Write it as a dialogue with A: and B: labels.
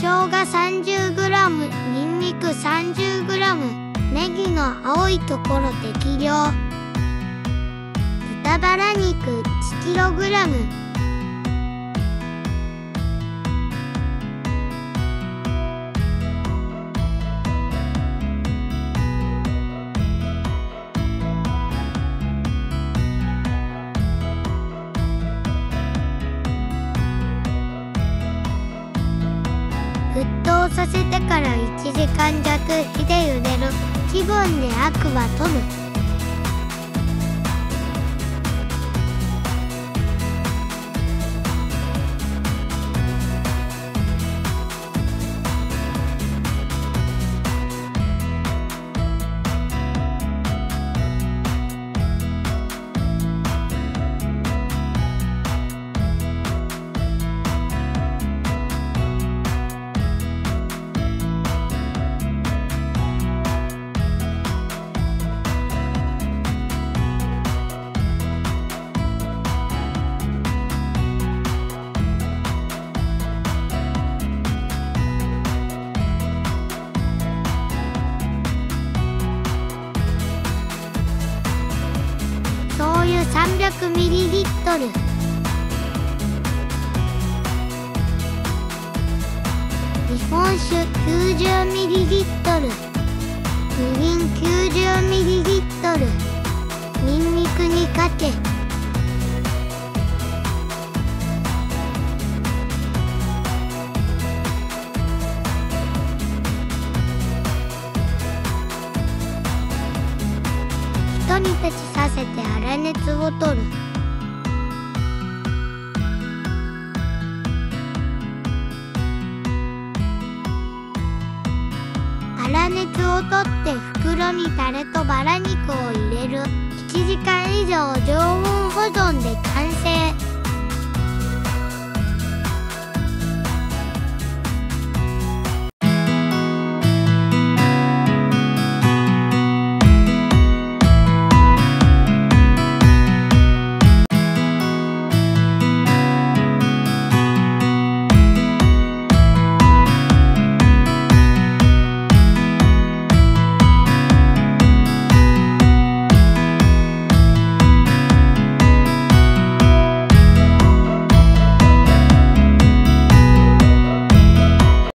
A: 生姜 30g にんにく 30g ネギの青いところ適量。豚バラ肉 1kg させてから1時間弱火で茹でる。気分で悪は取る 300ml 日本酒 90ml みりん 90ml にんにくにかけ。に立ちさせて粗熱を取る。粗熱を取って袋にタレとバラ肉を入れる。1時間以上常温保存で完成